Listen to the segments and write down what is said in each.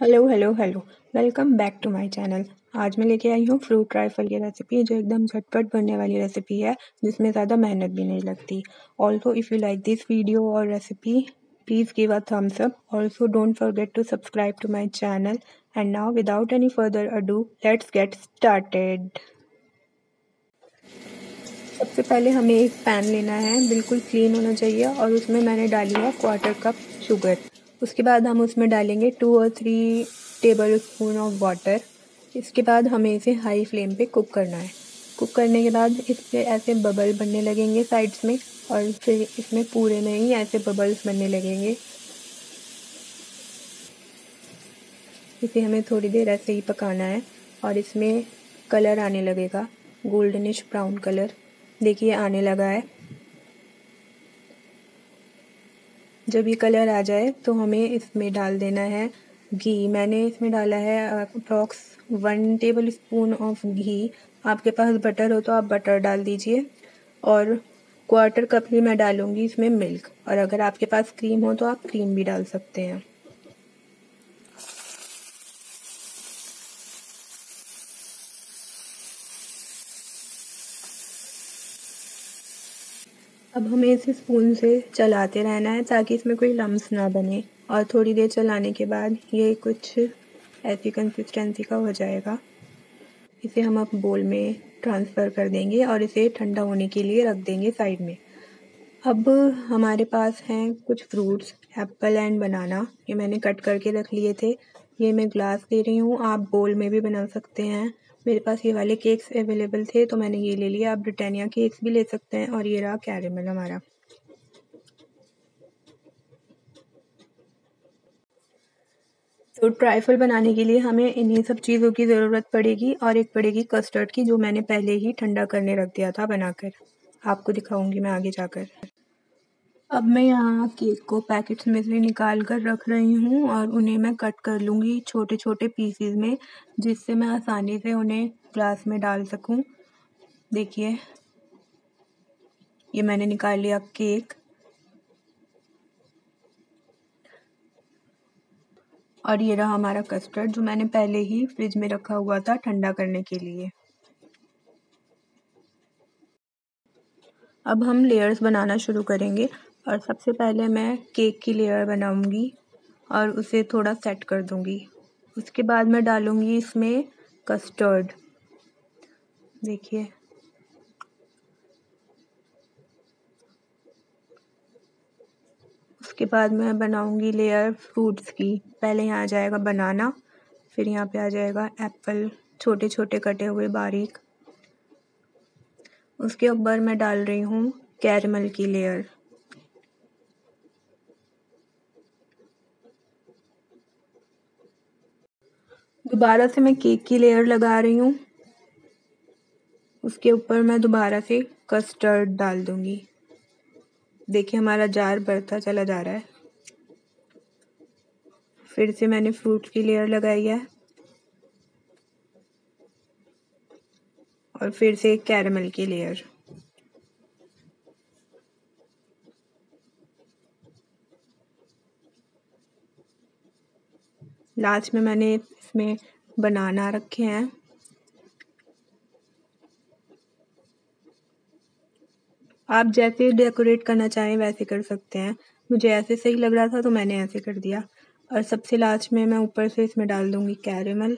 Hello hello hello welcome back to my channel आज मैं लेके आई हूँ फ्रूट ट्राइफल की रेसिपी जो एकदम झटपट बनने वाली रेसिपी है, जिसमें ज़्यादा मेहनत भी नहीं लगती। Also if you like this video और recipe please give a thumbs up also don't forget to subscribe to my channel and now without any further ado let's get started सबसे पहले हमें एक पैन लेना है। बिल्कुल क्लीन होना चाहिए और उसमें मैंने डाली है क्वार्टर कप शुगर उसके बाद हम उसमें डालेंगे टू और three table spoon of water इसके बाद हमें इसे हाई फ्लेम पे कुक करना है। कुक करने के बाद इस पर ऐसे बबल बनने लगेंगे साइड्स में और फिर इसमें पूरे में ही ऐसे बबल्स बनने लगेंगे। इसे हमें थोड़ी देर ऐसे ही पकाना है और इसमें कलर आने लगेगा। गोल्डनिश ब्राउन कलर देखिए, आने लगा है। जब ये कलर आ जाए तो हमें इसमें डाल देना है घी। मैंने इसमें डाला है approx one tablespoon of ghee. आपके पास बटर हो तो आप बटर डाल दीजिए और क्वार्टर कप भी मैं डालूँगी इसमें मिल्क और अगर आपके पास क्रीम हो तो आप क्रीम भी डाल सकते हैं। अब हमें इसे स्पून से चलाते रहना है ताकि इसमें कोई लम्स ना बने और थोड़ी देर चलाने के बाद ये कुछ ऐसी कंसिस्टेंसी का हो जाएगा। इसे हम अब बोल में ट्रांसफ़र कर देंगे और इसे ठंडा होने के लिए रख देंगे साइड में। अब हमारे पास हैं कुछ फ्रूट्स एप्पल एंड बनाना ये मैंने कट करके रख लिए थे। ये मैं ग्लास दे रही हूँ। आप बोल में भी बना सकते हैं। मेरे पास ये वाले केक्स अवेलेबल थे तो मैंने ये ले लिया। आप ब्रिटानिया केक्स भी ले सकते हैं, और ये रहा कैरेमल हमारा। तो ट्राइफल बनाने के लिए हमें इन्हीं सब चीज़ों की ज़रूरत पड़ेगी, और एक पड़ेगी कस्टर्ड की, जो मैंने पहले ही ठंडा करने रख दिया था बनाकर। आपको दिखाऊँगी मैं आगे जाकर। अब मैं यहाँ केक को पैकेट्स में से निकाल कर रख रही हूँ और उन्हें मैं कट कर लूँगी छोटे छोटे पीसीज में, जिससे मैं आसानी से उन्हें ग्लास में डाल सकूँ। देखिए, ये मैंने निकाल लिया केक। और ये रहा हमारा कस्टर्ड जो मैंने पहले ही फ्रिज में रखा हुआ था ठंडा करने के लिए। अब हम लेयर्स बनाना शुरू करेंगे। और सबसे पहले मैं केक की लेयर बनाऊँगी और उसे थोड़ा सेट कर दूँगी। उसके बाद मैं डालूँगी इसमें कस्टर्ड देखिए। उसके बाद मैं बनाऊँगी लेयर फ्रूट्स की। पहले यहाँ आ जाएगा बनाना फिर यहाँ पे आ जाएगा एप्पल छोटे छोटे कटे हुए बारीक। उसके ऊपर मैं डाल रही हूँ कैरमल की लेयर। दोबारा से मैं केक की लेयर लगा रही हूँ। उसके ऊपर मैं दोबारा से कस्टर्ड डाल दूँगी। देखिए हमारा जार बढ़ता चला जा रहा है। फिर से मैंने फ्रूट की लेयर लगाई है। और फिर से कैरमल की लेयर। लास्ट में मैंने इसमें बनाना रखे हैं। आप जैसे डेकोरेट करना चाहें वैसे कर सकते हैं। मुझे ऐसे सही लग रहा था तो मैंने ऐसे कर दिया। और सबसे लास्ट में मैं ऊपर से इसमें डाल दूँगी कैरेमल।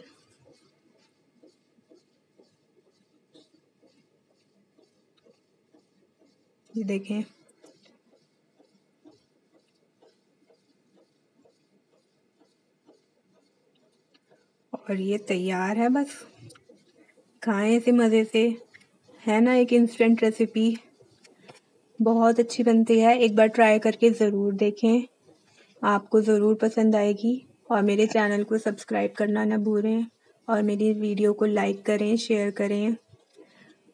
ये देखें। और ये तैयार है बस। खाएँ इसे मज़े से। है ना एक इंस्टेंट रेसिपी बहुत अच्छी बनती है। एक बार ट्राई करके ज़रूर देखें। आपको ज़रूर पसंद आएगी। और मेरे चैनल को सब्सक्राइब करना ना भूलें। और मेरी वीडियो को लाइक करें शेयर करें।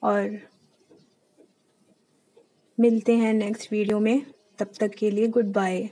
और मिलते हैं नेक्स्ट वीडियो में। तब तक के लिए गुड बाय